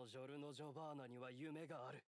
のジョルノ・ジョバーナには夢がある。